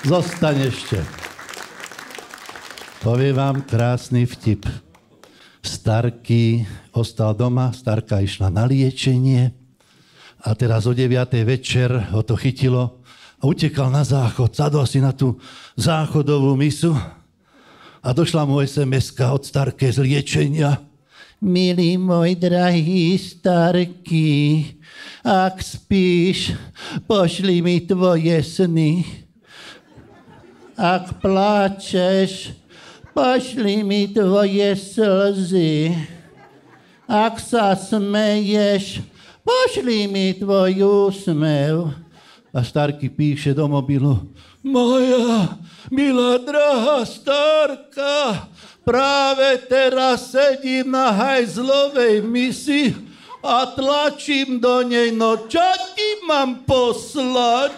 Zostaň ešte. Poviem vám krásny vtip. Starky ostal doma, Starka išla na liečenie a teraz o 9. večer ho to chytilo a utekal na záchod, sadol si na tú záchodovú misu a došla mu sms od Starke z liečenia. Milý môj drahý Starky, ak spíš, pošli mi tvoje sny. Ak pláčeš, pošli mi tvoje slzy. Ak sa smeješ, pošli mi tvoj úsmev. A Starky píše do mobilu, moja milá drahá Starka, práve teraz sedím na hajzlovej misi a tlačím do nej, no čo ti mám poslať?